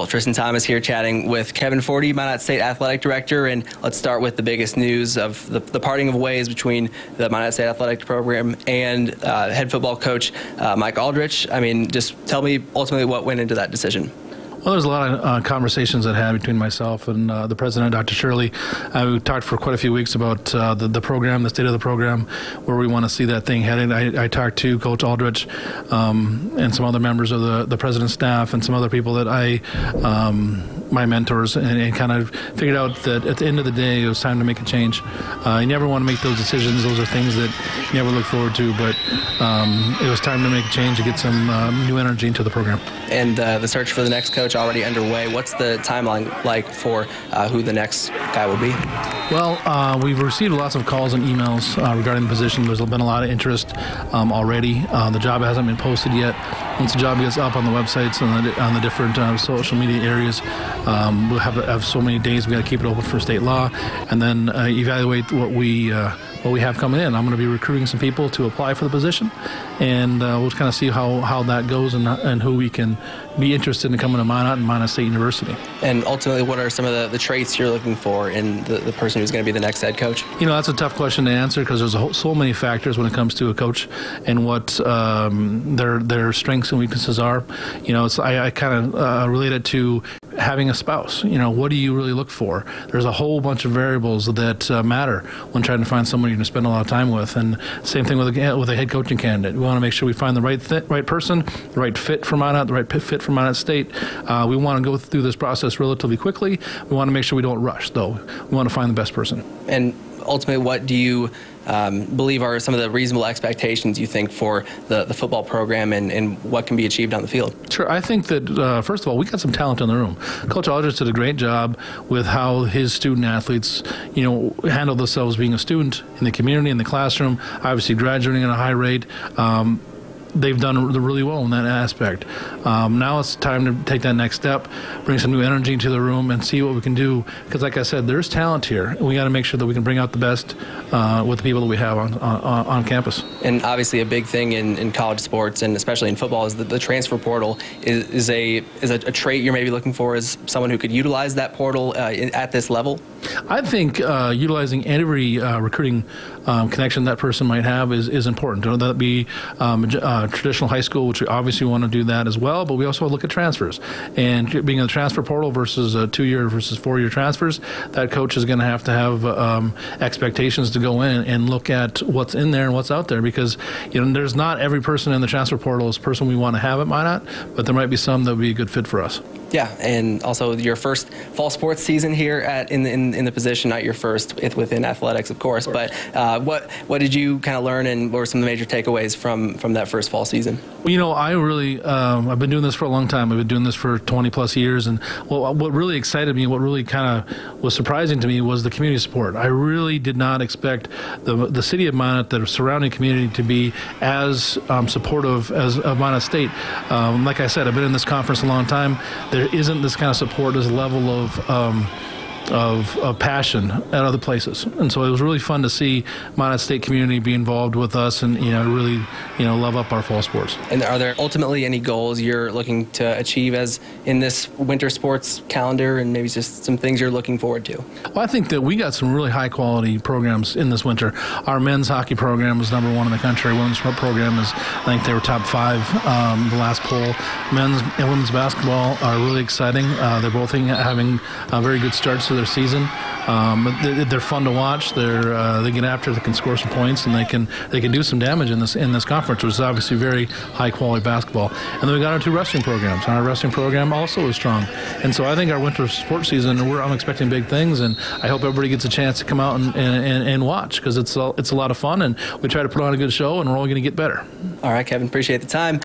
Well, Tristan Thomas here chatting with Kevin Forde, Minot State Athletic Director, and let's start with the biggest news of the, the parting of ways between the Minot State Athletic Program and uh, head football coach uh, Mike Aldrich. I mean, just tell me ultimately what went into that decision. Well, there's a lot of uh, conversations that had between myself and uh, the president, Dr. Shirley. Uh, we talked for quite a few weeks about uh, the, the program, the state of the program, where we want to see that thing headed. I, I talked to Coach Aldrich um, and some other members of the, the president's staff and some other people that I, um, my mentors, and, and, kind of figured out that at the end of the day, it was time to make a change. Uh, you never want to make those decisions. Those are things that you never look forward to, but um, it was time to make a change to get some um, new energy into the program. And uh, the search for the next coach already underway. What's the timeline like for uh, who the next guy will be? Well, uh, we've received lots of calls and emails uh, regarding the position. There's been a lot of interest um, already. Uh, the job hasn't been posted yet. Once the job gets up on the websites and the, on the different uh, social media areas, um, we'll have, have so many days. We got to keep it open for state law, and then uh, evaluate what we what we have coming in. I'm going to be recruiting some people to apply for the position, and uh, we'll kind of see how, how that goes and, and who we can be interested in coming to Minot and Minot State University. And ultimately, what are some of the, the traits you're looking for in the, the person who's going to be the next head coach? You know, that's a tough question to answer because there's whole, so many factors when it comes to a coach and what um, their their strengths and weaknesses are. You know, it's I, I kind of uh, relate it to having a spouse. You know, what do you really look for? There's a whole bunch of variables that uh, matter when trying to find someone you're going to spend a lot of time with. And same thing with a, with a head coaching candidate. We want to make sure we find the right th- right person, the right fit for Minot, the right fit for Minot State. Uh, we want to go through this process relatively quickly. We want to make sure we don't rush, though. We want to find the best person. And ultimately, what do you um, believe are some of the reasonable expectations you think for the, the football program and, and what can be achieved on the field? Sure. I think that, uh, first of all, we got some talent in the room. Coach Aldrich did a great job with how his student athletes, you know, handle themselves being a student in the community, in the classroom, obviously graduating at a high rate. Um, they've done really well in that aspect. Um, now it's time to take that next step, bring some new energy into the room, and see what we can do. Because, like I said, there's talent here. We got to make sure that we can bring out the best uh, with the people that we have on, on, on campus. And obviously, a big thing in, in college sports and especially in football is that the transfer portal is, is a is a, a, trait you're maybe looking for as someone who could utilize that portal uh, in, at this level. I think uh, utilizing every uh, recruiting um, connection that person might have is, is important. Whether that be um, uh, traditional high school, which we obviously want to do that as well, but we also look at transfers. And being in the transfer portal versus two year versus four year transfers, that coach is going to have to have um, expectations to go in and look at what's in there and what's out there because you know there's not every person in the transfer portal is person we want to have at Minot, but there might be some that would be a good fit for us. Yeah, and also your first fall sports season here at in in, in the position, not your first within athletics, of course. Of course. But uh, what what did you kind of learn, and what were some of the major takeaways from from that first fall season? Well, you know, I really um, I've been doing this for a long time. I've been doing this for 20 plus years, and what what really excited me, what really kind of was surprising to me, was the community support. I really did not expect the the city of Minot, the surrounding community, to be as um, supportive as of Minot State. Um, like I said, I've been in this conference a long time. There there isn't this kind of support, this level of um, of, of, passion at other places. And so it was really fun to see Minot State community be involved with us and you know really you know love up our fall sports. And are there ultimately any goals you're looking to achieve as in this winter sports calendar and maybe just some things you're looking forward to? Well, I think that we got some really high quality programs in this winter. Our men's hockey program was number one in the country. Women's program is I think they were top five um, the last poll. Men's and women's basketball are really exciting. Uh, they're both having uh, very good starts their season. Um, they're fun to watch. They're uh, they get after. They can score some points, and they can they can do some damage in this in this conference, which is obviously very high quality basketball. And then we got our two wrestling programs, and our wrestling program also is strong. And so I think our winter sports season, I'm expecting big things, and I hope everybody gets a chance to come out and, and, and watch because it's a, it's a lot of fun, and we try to put on a good show, and we're only going to get better. All right, Kevin, appreciate the time.